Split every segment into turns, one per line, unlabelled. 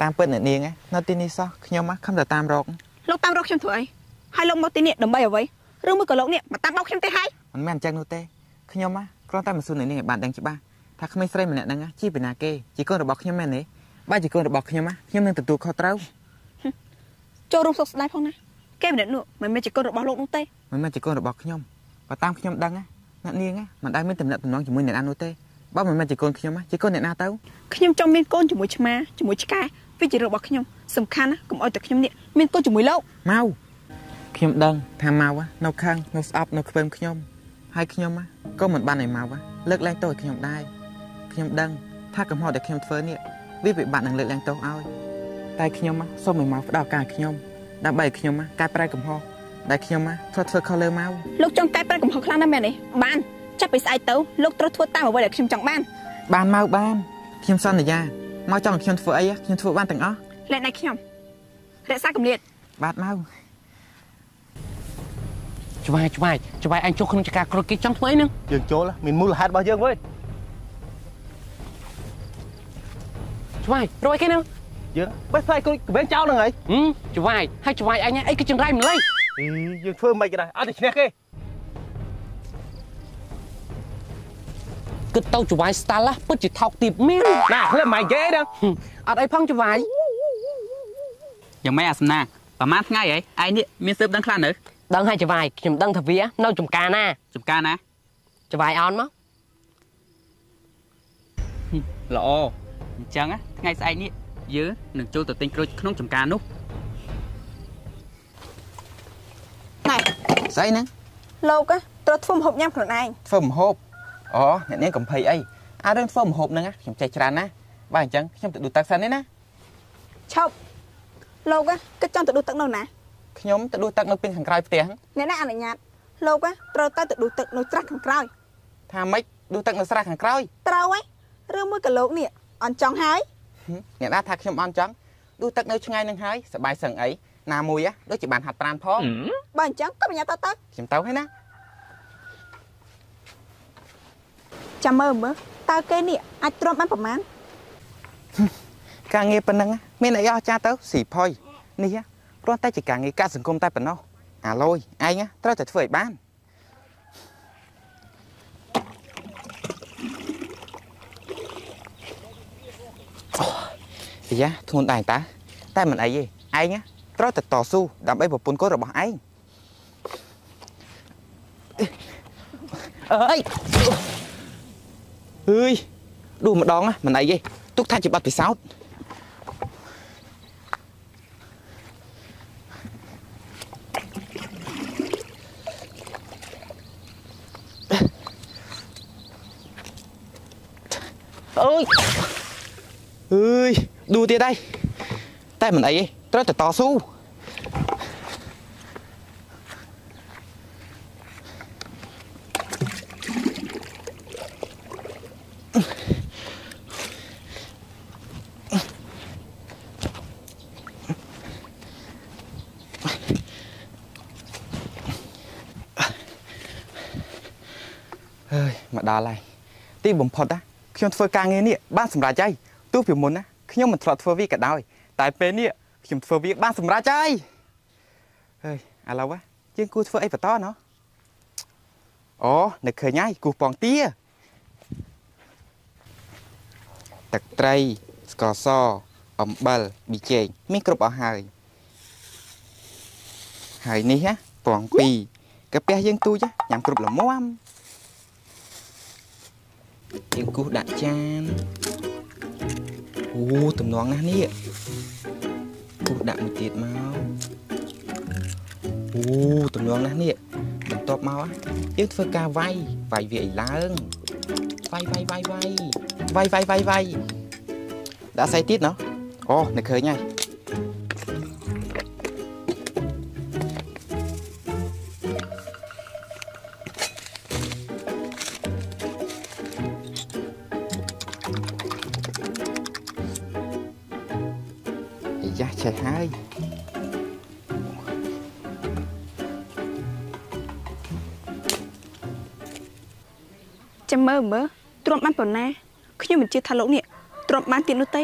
តាមពិតអ្នកនាងនៅទីនេះសោះខ្ញុំខំតែតាមរក
លោកតាមរកខ្ញុំធ្វើអីហើយលោកមកទីនេះដើម្បីអ្វីឬមួយក៏លោកនេះមកតាមបោកខ្ញុំទេហើយ
មិនមែនអញ្ចឹងនោះទេខ្ញុំគ្រាន់តែមកសួរអ្នកនាងឲ្យបានដឹងច្បាស់ថាក្មេងស្រីម្នាក់ហ្នឹងជាពីណាគេជាកូនរបស់ខ្ញុំមែនទេបើជាកូនរបស់ខ្ញុំខ្ញុំនឹងទទួលខុសត្រូវ
ចូលរួមសោកស្ដាយផងណាគេម្នាក់នោះមិនមែនជាកូនរបស់លោកនោះទេ
មិនមែនជាកូនរបស់ខ្ញុំបើតាមខ្ញុំដឹងណាអ្នកនាងមិនដែលមានតំណែងតំណងជាមួយអ្នកណានោះទេបើមិនមែនជាកូនខ្ញុំជាកូនអ្នកណាទៅ
ខ្ញុំចង់មានកូនជាមួយឆ្មាជាមួយឆ្កែ វាជារបស់ខ្ញុំសំខាន់ណាកុំឲ្យតែខ្ញុំនេះមានកូនជាមួយលោក
មកខ្ញុំដឹងថាមកនៅខាងនៅស្អប់នៅខ្ពើមខ្ញុំហើយខ្ញុំក៏មិនបានឲ្យមកលើកលែងទោសឲ្យខ្ញុំដែរខ្ញុំដឹងថាកំហុសដែលខ្ញុំធ្វើនេះវាពិបាកនឹងលើកឡើងទោសឲ្យតែខ្ញុំសូមឲ្យមកផ្ដោតការខ្ញុំដើម្បីឲ្យខ្ញុំកែប្រែកំហុសដែលខ្ញុំធ្លាប់ធ្វើខុសលើមក
លោកចង់កែប្រែកំហុសខ្លាំងណាស់មែនទេបានចាប់ពីស្អែកទៅលោកត្រូវធ្វើតាមអ្វីដែលខ្ញុំចង់បាន
បានមកបានខ្ញុំសន្យា មកចង់ឲ្យខ្ញុំធ្វើអីខ្ញុំធ្វើបានទាំងអស់
លែកដៃខ្ញុំរក្សាគម្លាត
បាទមក
ច្បាយច្បាយច្បាយអញចុះក្នុងចការក្រគេចង់ធ្វើអីហ្នឹង
យើងចូលមានមូលហេតុរបស់យើងវើយ
ច្បាយរួយគេហ្នឹង
យើងបេះផ្លែក្រូចក្បេងចោលហ្នឹងហើយ
ហឹមច្បាយហើយច្បាយអញអីក៏ចង្រៃម្លេះ
អីយើងធ្វើមិនក៏ដែរអត់តែឈ្នះគេ
គិតទៅច្បាយស្តាល់ពិតជាថោកទាបមាន
ណាផ្លែមិនគេហ្នឹង
អត់អីផងច្បាយ
យ៉ាងម៉េចអាសំណាងប្រហែលថ្ងៃហីឯងនេះមានសើបដឹងខ្លះនៅ
ដឹងហើយច្បាយខ្ញុំដឹងថាវានៅចំការណា
ចំការណា
ច្បាយអោនមក
ល្អអញ្ចឹងណាថ្ងៃស្អែកនេះយើងនឹងចូលទៅទិញក្រូចក្នុងចំការនោះ
ណែ
ស្អីហ្នឹង
លោកត្រូវធ្វើម្ហូបញ៉ាំខ្លួនឯង
ធ្វើម្ហូប អូអ្នកនាងកំភៃអីអារឿងធ្វើម្ហូបហ្នឹងខ្ញុំចេះច្រើនណាបើអញ្ចឹងខ្ញុំទៅដួសទឹកសិនទេណា
ឈប់លោកគិតចង់ទៅដួសទឹកនៅណា
ខ្ញុំទៅដួសទឹកនៅពេលខាងក្រោយផ្ទះ
អ្នកណាអនុញ្ញាតលោកត្រូវទៅទៅដួសទឹកនៅច្រាស់ខាងក្រោយ
ថាម៉េចដួសទឹកនៅស្រះខាងក្រោយ
ត្រូវហើយឬមួយក៏លោកនេះអន់ចង់ហើយ
អ្នកណាថាខ្ញុំអន់ចង់ដួសទឹកនៅឆ្ងាយនឹងហើយសបាយសឹងអីណាមួយដូចជាបានហាត់ប្រាណផង
បើអញ្ចឹងក៏បញ្ញាទៅទៅ
ខ្ញុំទៅហើយណា
ចាំមើលមើលតើគេនេះអាចទ្រាំបានប្រមាណ
ការងារប៉ុណ្ណឹងមានអីអស្ចារ្យទៅស៊ីផុយនេះគ្រាន់តែជាការងារកាសង្គមតែប៉ុណ្ណោះអាឡូយឯងត្រូវតែធ្វើឲ្យបានអូយ៉ាធ្ងន់ដែរតាតែមិនអីទេឯងត្រូវតែតស៊ូដើម្បីប្រពន្ធកូនរបស់ឯងអើយ អើយដួសម្ដងមិនអីទេទុកថាជាបាត់ពិសោធន៍អើយអើយដួទៀតហើយតែមិនអីទេត្រូវតែតស៊ូ ហើយមកដល់ហើយទីបំផុតណាខ្ញុំធ្វើការងារនេះបានសម្រេចហើយទោះពីមុនណាខ្ញុំមិនធ្លាប់ធ្វើវាក៏ដោយតែពេលនេះខ្ញុំធ្វើវាបានសម្រេចហើយហើយឥឡូវណាយើងគួរធ្វើអីបន្តណោះអូនឹកឃើញហើយគូពងទាទឹកត្រីស្ករសអំបិលប៊ីចេងមានគ្រប់អស់ហើយហើយនេះណាពងពីរកាពះយើងទូចណាញ៉ាំគ្រប់ល្មម យើងគូសដាក់ចានអូទំនងណាស់នេះគូសដាក់មួយទៀតមកអូទំនងណាស់នេះបន្ទាប់មកយើងធ្វើការវាយវាយវាឲ្យឡើងវាយវាយវាយវាយវាយវាយវាយវាយដាក់ស្អីទៀតណោះអូនឹកឃើញហើយ
មើលទ្រាំបានប៉ុណ្ណាខ្ញុំមិនជឿថាលោកនេះទ្រាំបានទៀតនោះទេ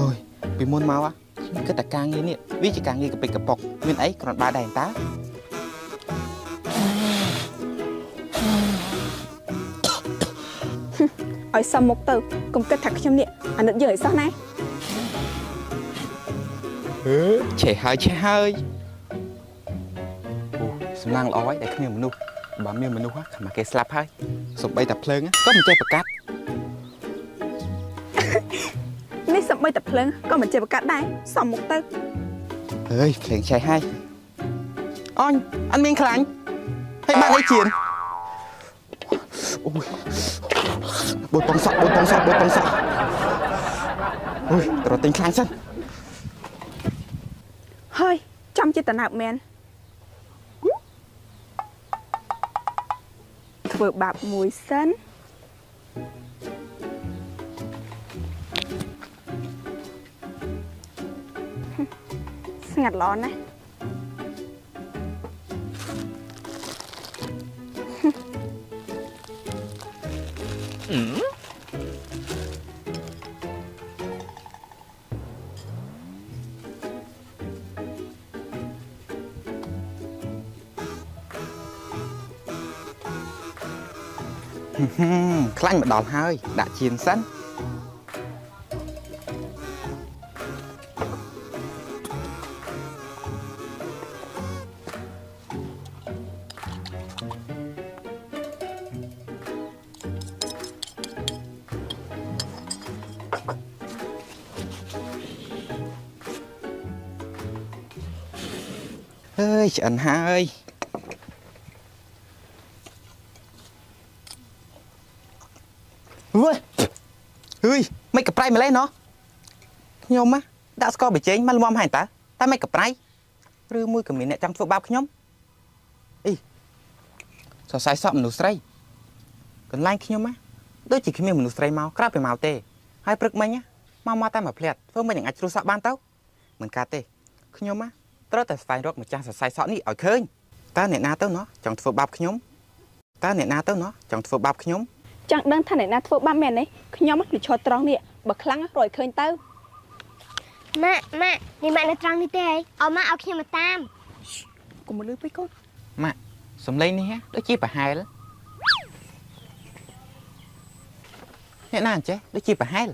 អូយពី
មុនមកខ្ញុំគិតតែការងារនេះវាជាការងារកពេកកប៉ុកមានអីគ្រាន់បើដែរតើ
ឲ្យសមមុខទៅកុំគិតថាខ្ញុំនេះអាណិតយើងឲ្យសោះណា
ឆេះហើយឆេះហើយអូសំណាងល្អហើយដែលគ្មានមនុស្សបើមានមនុស្សហ่ะខ្មាស់គេស្លាប់ហើយសំបីតែភ្លើងក៏មិនចេះប្រកាត់
នេះសំបីតែភ្លើងក៏មិនចេះប្រកាសដែរសមមុខទៅ
អើយភ្លេងឆេះហើយអញអត់មានខ្លាញ់ហើយបានអីជៀនអូយ បូតបងសក់បូតបងសក់បូតបងសក់អូយត្រូវទិញខ្លាញ់សិន
ហើយចាំចេតនាមែនធ្វើបាបមួយសិនហឹមស្ងាត់ល្អណាស់ ហឹម
ហឹមខ្លាញ់ម អើយឆ្អិនហើយវើយហឺយមិនកប្រៃម្លេះណោះខ្ញុំណាដាក់ស្ករប៊ីចេងមកលំមហែងតើតែមិនកប្រៃឬមួយក៏មានអ្នកចង់ធ្វើបាបខ្ញុំអីសរសៃសក់មនុស្សស្រីកន្លែងខ្ញុំណាដូចជាគ្មានមនុស្សស្រីមកក្រៅពីមកទេហើយព្រឹកមិញណាមកមកតែមួយផ្លាត់ធ្វើមិននឹងអាចជ្រុះសក់បានទៅមិនកាត់ទេខ្ញុំណា ត្រូវតែស្វែងរកម្ចាស់សរសៃសក់នេះឲ្យឃើញតើអ្នកណាទៅណោះចង់ធ្វើបាបខ្ញុំតើអ្នកណាទៅណោះចង់ធ្វើបាបខ្ញុំ
ចង់ដឹងថាអ្នកណាធ្វើបាបមែនទេខ្ញុំគឺឈរត្រង់នេះបើខ្លាំងណាស់រយឃើញទៅ
ម៉ាក់ម៉ាក់នេះម៉ាក់នៅត្រង់នេះទេអម៉ាក់ឲ្យខ្ញុំមកតាមកុំ
មកលឺពេកកូន
ម៉ាក់សំឡេងនេះហ៎ដូចជាប្រហែលអ្នកណាអញ្ចេះដូចជាប្រហែល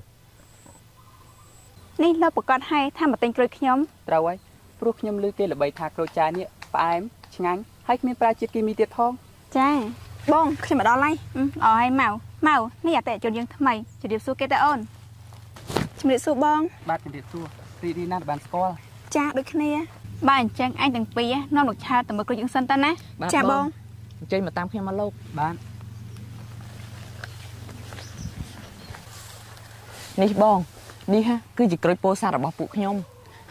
នេះលើប្រកាសឲ្យថាមកទិញក្រូចខ្ញុំ
ត្រូវហើយ ព្រោះខ្ញុំឮគេល្បីថាក្រូចចានេះផ្អែមឆ្ងាញ់ហើយគ្មានប្រើជាតិគីមីទៀតផង
ចាបងខ្ញុំមកដល់ហើយអឺអរហើយមកមកនេះអតិថិជនយើងថ្មីជម្រាបសួរគេតើអូនជម្រាបសួរបង
បាទជំរាបសួររីករាយណាស់ដែលបានស្គាល់
ចាដូចគ្នាបើអញ្ចឹងអញទាំងពីរនាំលោកឆាតទៅមើលក្រូចយើងសិនតើណា
បាទ
ចា
បង
បង
អញ្ជើញមកតាមខ្ញុំមកលោកបាទ
នេះបង នេះហ่ะគឺជាក្រូចពោធិ៍សាត់របស់ពួកខ្ញុំ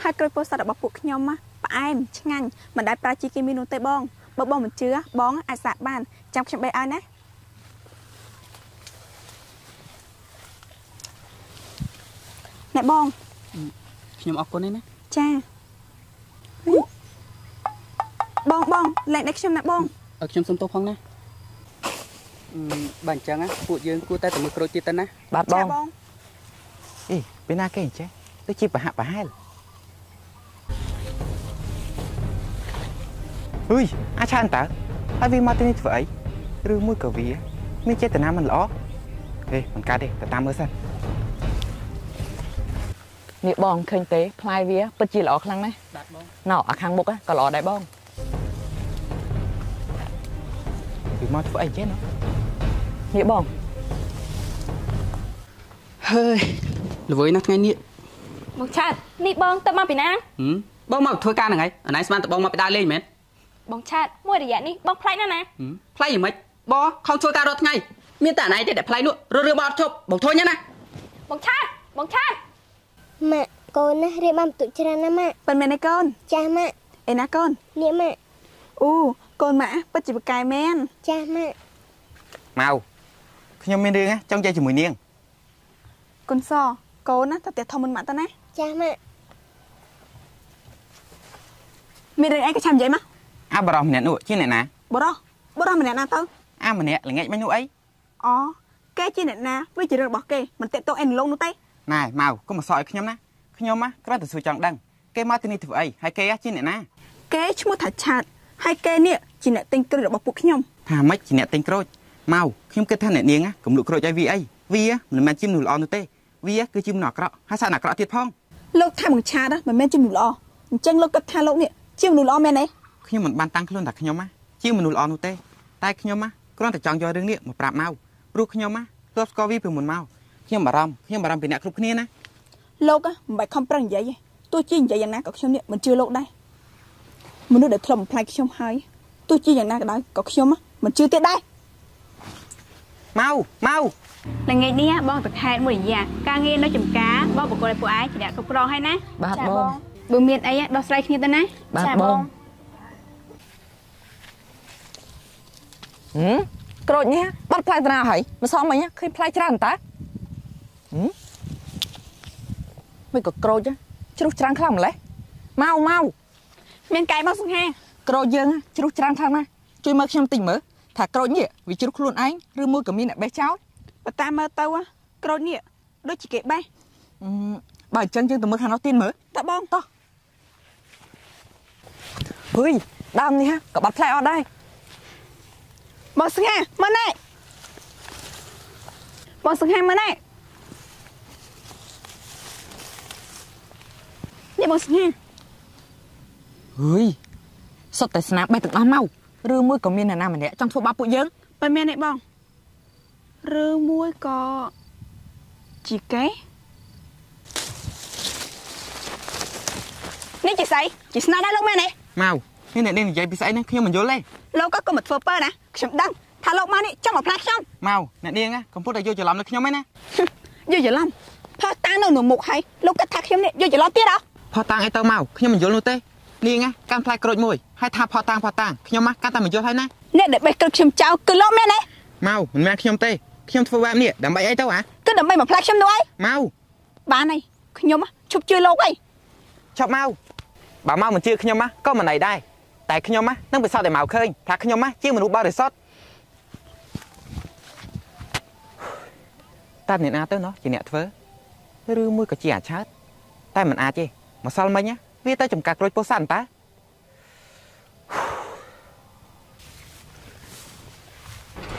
ហើយក្រូចពោធិ៍សាត់របស់ពួកខ្ញុំណាផ្អែមឆ្ងាញ់មិនដែលប្រើជីគីមីនោះទេបងបើបងមិនជឿបងអាចសាកបានចាំខ្ញុំបេឲ្យណាណែបង
ខ្ញុំអរគុណនេះណា
ចាបងបងលេខនេះខ្ញុំណាបង
ឲ្យខ្ញុំសុំទោសផងណាអឺបើអញ្ចឹងណាពួកយើងគួរតែទៅមើលក្រូចទៀតទៅណា
បាទប
ចា
ង
បង
អីពេលណាគេអញ្ចេះដូចជាប្រហាក់ប្រហែល ហុយអាចឆានតើហើយវាមកទីនេះធ្វើអីឬមួយក៏វាមានចេតនាមិនល្អហេមិនកើតទេទៅតាមមើលសិន
នេះបងឃើញទេផ្លែវាពិតជាល្អខ្លាំងណាស់
បាទបង
ណ៎អាខាងមុខហ្នឹងក៏ល្អដែរបង
វាមកធ្វើអីចេះណោះ
នេះបង
ហើយល្វើយណាស់ថ្ងៃនេះ
មកឆាតនេះបងទៅមកពីណា
ហឹមបងមកធ្វើការហ្នឹងហើយអណៃស្មានតបងមកពីដើរលេងមែន
បងឆាតមួយរយៈនេះបងផ្លាច់ណាស់ណា
ហឹមផ្លៃយ៉ាងម៉េចបងខំធ្វើការរាល់ថ្ងៃមានតែអណៃទេដែលផ្លៃនោះរឺរឺបអត់ឈប់បងធុញណា
បងឆាតបងឆាត
ម៉ាក់កូនណារៀបបានបន្ទុកច្រើនណាស់ម៉ាក់
ប៉ិនមែនទេកូន
ចាស់ម៉ាក់
អីណាកូន
នេះម៉ាក់
អូកូនម៉ាក់ពិតជាបកកាយមែន
ចាស់ម៉ាក់
មកខ្ញុំមានរឿងណាចង់ចែកជាមួយនាង
កូនសកូនណាតើតែធំមិនម៉ាក់តើណា
ចាស់ម៉ាក់
មានរឿងអីក៏ចាំនិយាយមក
អាបរោះម្នាក់នោះជាអ្នកណា
បរោះបរោះម្នាក់ណាទៅ
អាម្នាក់ល្ងាចមិញនោះអី
អូគេជាអ្នកណាវាជារឿងរបស់គេមិនតេតតងអីនឹងលោកនោះទេ
ណែមកកុំមកសក់ឲ្យខ្ញុំណាខ្ញុំណាគ្រាន់តែសួរចង់ដឹងគេមកទីនេះធ្វើអីហើយគេជាអ្នកណា
គេឈ្មោះថាឆាតហើយគេនេះជាអ្នកទិញគ្រឿងរបស់ពួកខ្ញុំ
ថាម៉េចជាអ្នកទិញក្រូចមកខ្ញុំគិតថាអ្នកនាងណាកំលក់ក្រូចឲ្យវាអីវាមិនមែនជាមនុស្សល្អនោះទេវាគឺជាមនុស្សអាក្រក់ហើយសាក់អាក្រក់ទៀតផង
លោកថាបង្ឆាតណាមិនមែនជាមនុស្សល្អអញ្ចឹងលោកគិតថាលោកនេះជាមនុស្សល្អមែនទេ
ខ្ញុំមិនបានតាំងខ្លួនថាខ្ញុំណាជាមនុស្សល្អនោះទេតែខ្ញុំណាគ្រាន់តែចង់យករឿងនេះមកប្រាប់មកព្រោះខ្ញុំណាធ្លាប់ស្គាល់វាពីមុនមកខ្ញុំបារម្ភខ្ញុំបារម្ភពីអ្នកគ្រប់គ្នាណា
លោកណាមិនបាច់ខំប្រឹងនិយាយទេទោះជានិយាយយ៉ាងណាក៏ខ្ញុំនេះមិនជឿលោកដែរមនុស្សដែលធ្លាប់បំផ្លាញខ្ញុំហើយទោះជាយ៉ាងណាក៏ដោយក៏ខ្ញុំណាមិនជឿទៀតដែរ
មកមក
ល្ងាចនេះបងទៅខេត្តមួយរយៈការងារនៅចំការបងបកគលឲ្យពួកឯងជាអ្នកគ្រប់គ្រងហើយណា
បាទបង
បើមានអីដោះស្រាយគ្នាទៅណា
បាទបងហឹម ក្រូចនេះបាត់ផ្លែតាណាហើយមិនសមមិញឃើញផ្លែច្រើនតើហឹមមិនក៏ក្រូចជ្រុះច្រើនខ្លាំងម្លេះមកមក
មានកែមកសង្ហា
ក្រូចយើងជ្រុះច្រើនខ្លាំងណាស់ជួយមើលខ្ញុំតិចមើលថាក្រូចនេះវាជ្រុះខ្លួនឯងឬមួយក៏មានអ្នកបេះចោល
បើតាមមើលទៅក្រូចនេះដូចជាគេបេះ
អឺបើអញ្ចឹងយើងទៅមើលខាងនោះទៀតមើល
តើបងតោះ
ហុយដើមនេះក៏បាត់ផ្លែអត់ដែរ
បងសង្ហាមើលណែបងសង្ហាមើលណែនេះបងសង្ហា
ហុយសុទ្ធតែស្នាបេះទាំងអស់មកឬមួយក៏មានអ្នកណាម្នាក់ចង់ធ្វើបាបពួកយើង
បើមានទេបងឬមួយក៏ជីកេនេះជាស្អីជាស្នាដែរលោកមែនទេ
មកនេះអ្នកនាងនិយាយពីស្អីណាខ្ញុំមិនយល់ទេ
លោកក៏កុំមកធ្វើពើណា ខ្ញុំដឹងថាលោកមកនេះចង់មកផ្លាស់ខ្ញុំ
មកអ្នកនាងណាកំពុងតែយកច្រឡំលើខ្ញុំឯណា
យល់ច្រឡំផោះតាំងនៅនៅមុខហើយលោកគិតថាខ្ញុំនេះយល់ច្រឡំទៀតហ៎
ផោះតាំងអីទៅមកខ្ញុំមិនយល់នោះទេនាងណាកាន់ផ្លែក្រូចមួយហើយថាផោះតាំងផោះតាំងខ្ញុំណាកាន់តែមិនយល់ហើយណា
អ្នកដែលបេះក្រឹកខ្ញុំចោលគឺលោកមែនទេ
មកមិនមែនខ្ញុំទេខ្ញុំធ្វើបែបនេះដើម្បីអីទៅហ៎
គឺដើម្បីមកផ្លាស់ខ្ញុំនោះឯង
មក
បានហើយខ្ញុំឈប់ជឿលោកអី
ឈប់មកបើមកមិនជឿខ្ញុំណាក៏មិនអីដែរ តែខ្ញុំណានឹងពិសោធន៍តែមកឃើញថាខ្ញុំណាជាមនុស្សបរិសុទ្ធតើអ្នកណាទៅណោះជាអ្នកធ្វើឬមួយក៏ជាអាឆើតតែមិនអាចទេម្សិលមិញណាវាទៅចំការក្រូចពោធិ៍សាត់តើ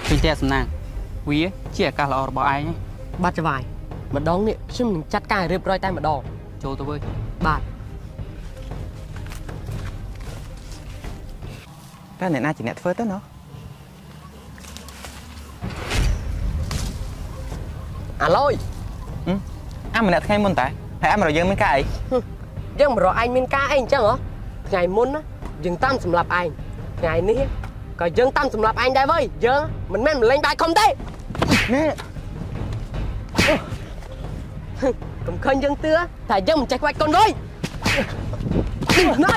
ពេញទេសំណាងវាជាឱកាសល្អរបស់ឯង
បាទច្បាយម្ដងនេះខ្ញុំនឹងចាត់ការរៀបរយតែម្ដង
ចូលទៅវើយ
បាទ
តើអ្នកណាជាអ្នកធ្វើទៅណោះ
អាឡយ
អាម្នាក់ថ្ងៃមុនតើហើយអាមករកយើងមានការអី
យើងមករកឯងមានការអីអញ្ចឹងហ៎ថ្ងៃមុនណាយើងតាមសម្រាប់ឯងថ្ងៃនេះក៏យើងតាមសម្រាប់ឯងដែរវើយយើងមិនមែនម្លេងបាយខំទេ
នេះ
កុំឃើញយើងទឿតែយើងមិនចេះខ្វាច់កូនវើយណៃ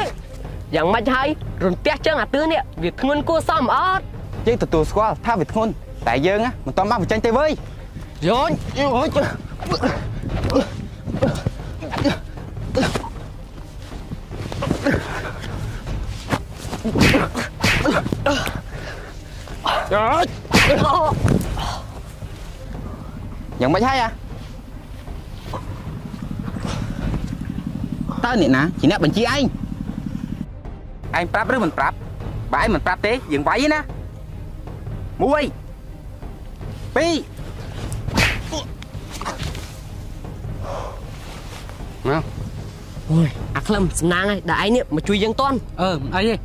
យ៉ាងម៉េចហើយរន្ទះជើងអាទឿនេះវាធ្ងន់គួរសមអត់
យើងទទួលស្គាល់ថាវាធ្ងន់តែយើងណាមិនតន់បានបញ្ចេញទេវើយ
យោញយោញ
យ៉ាងម៉េចហើយអាតើអ្នកណាជាអ្នកបញ្ជាឯង ឯងប្រាប់ឬមិនប្រាប់បើឯងមិនប្រាប់ទេយើងវាយណាមួយពីរ
អូយអាក្លឹមសំណាងហើយដែលឯងនេះមកជួយយើងតន់
អឺមិនអីទេ